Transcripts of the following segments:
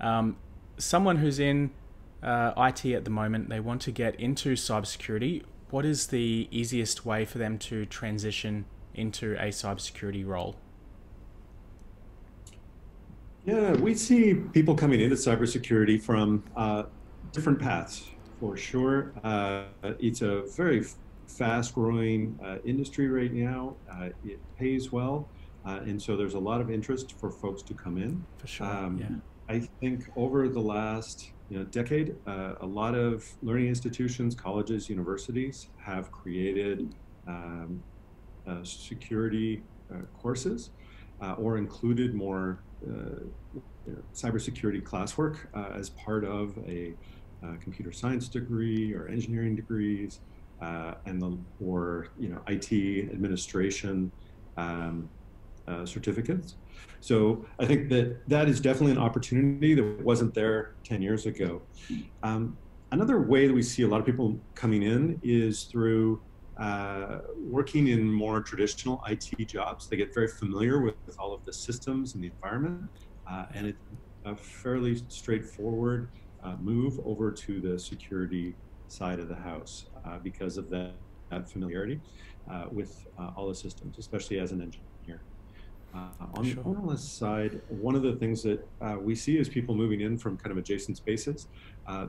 Um, someone who's in uh, IT at the moment, they want to get into cybersecurity. What is the easiest way for them to transition into a cybersecurity role? Yeah, we see people coming into cybersecurity from uh, different paths for sure. Uh, it's a very fast growing uh, industry right now. Uh, it pays well. Uh, and so there's a lot of interest for folks to come in. For sure. Um, yeah. I think over the last you know, decade, uh, a lot of learning institutions, colleges, universities have created um, security courses or included more you know, cybersecurity classwork uh, as part of a uh, computer science degree or engineering degrees, uh, and the or you know IT administration. Um, uh, certificates. So I think that that is definitely an opportunity that wasn't there 10 years ago. Um, another way that we see a lot of people coming in is through uh, working in more traditional IT jobs. They get very familiar with, with all of the systems and the environment, uh, and it's a fairly straightforward uh, move over to the security side of the house uh, because of that, that familiarity uh, with all the systems, especially as an engineer. On sure. the analyst side, one of the things that we see is people moving in from kind of adjacent spaces.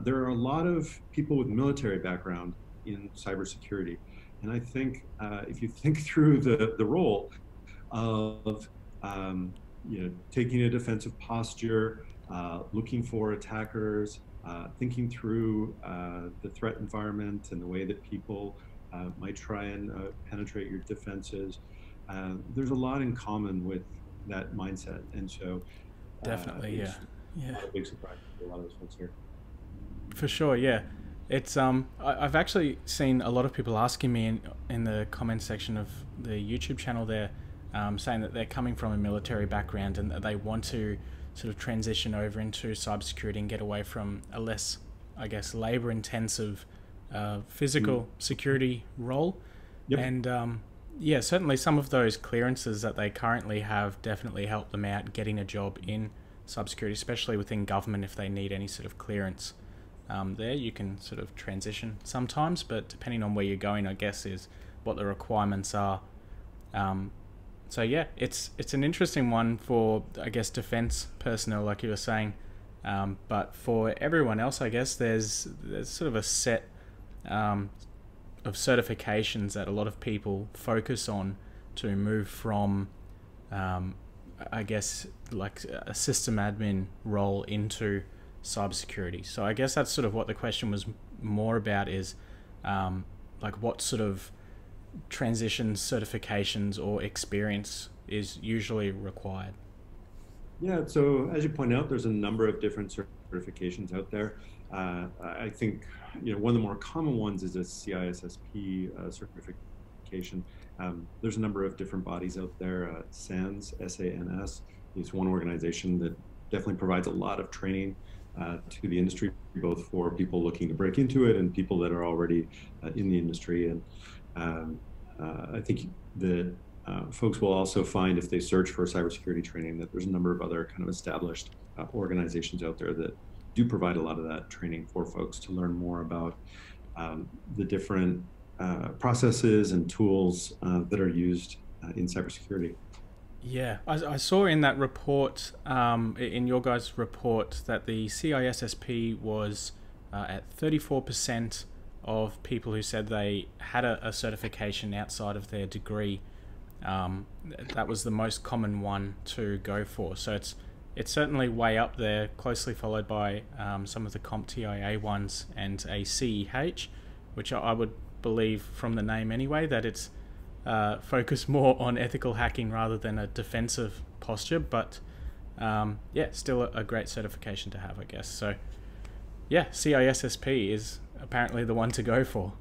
there are a lot of people with military background in cybersecurity. And I think uh, if you think through the, the role of um, you know, taking a defensive posture, uh, looking for attackers, uh, thinking through uh, the threat environment and the way that people uh, might try and uh, penetrate your defenses, there's a lot in common with that mindset. And so, definitely, yeah, yeah, a big surprise for a lot of those folks here. For sure, yeah. It's um I, have actually seen a lot of people asking me in in the comment section of the YouTube channel there, um, saying that they're coming from a military background and that they want to sort of transition over into cybersecurity and get away from a less, I guess, labor intensive, uh, physical mm. security role. Yep. And um, yeah, certainly some of those clearances that they currently have definitely help them out getting a job in cybersecurity, especially within government if they need any sort of clearance um, there. You can sort of transition sometimes, but depending on where you're going, I guess is what the requirements are. Um, so yeah, it's it's an interesting one for I guess defense personnel, like you were saying. Um, but for everyone else, I guess there's there's sort of a set um, of certifications that a lot of people focus on to move from, um, I guess, like a system admin role into cybersecurity. So I guess that's sort of what the question was more about is um, like what sort of transition certifications or experience is usually required. Yeah, so as you point out, there's a number of different certifications out there. Uh, I think you know one of the more common ones is a CISSP uh, certification. Um, there's a number of different bodies out there. Uh, SANS, S-A-N-S, is one organization that definitely provides a lot of training uh, to the industry, both for people looking to break into it and people that are already uh, in the industry. And um, uh, I think that uh, folks will also find if they search for cybersecurity training that there's a number of other kind of established organizations out there that do provide a lot of that training for folks to learn more about um, the different processes and tools that are used in cybersecurity. Yeah, I, I, saw in that report, um, in your guys' report, that the CISSP was uh, at 34% of people who said they had a, a certification outside of their degree. Um, that was the most common one to go for. So it's it's certainly way up there, closely followed by um, some of the CompTIA ones and a CEH, which I would believe from the name anyway that it's uh, focus more on ethical hacking rather than a defensive posture. But um, yeah, still a, a, great certification to have, I guess. So yeah, CISSP is apparently the one to go for.